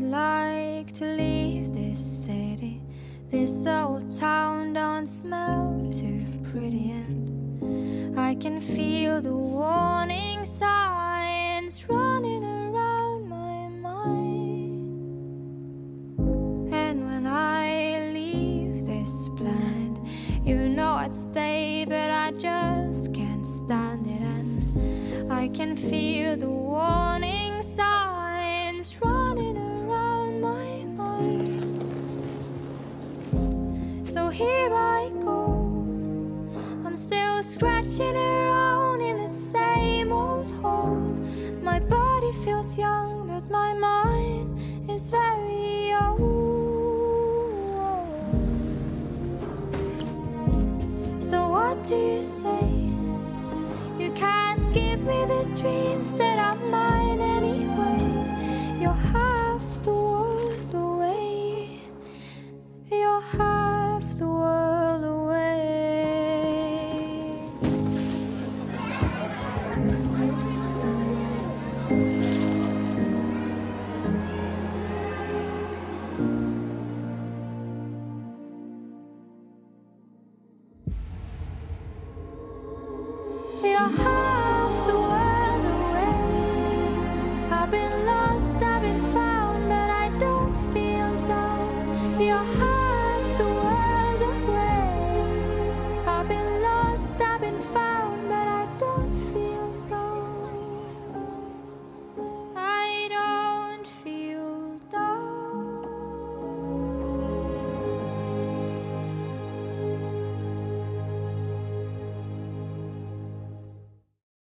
like to leave this city. This old town don't smell too pretty, and I can feel the warning signs running around my mind. And when I leave this planet, you know I'd stay, but I just can't stand it, and I can feel the warning signs I'm scratching around in the same old hole. My body feels young, but my mind is very old. So what do you say? You can't give me the dreams that are mine You're half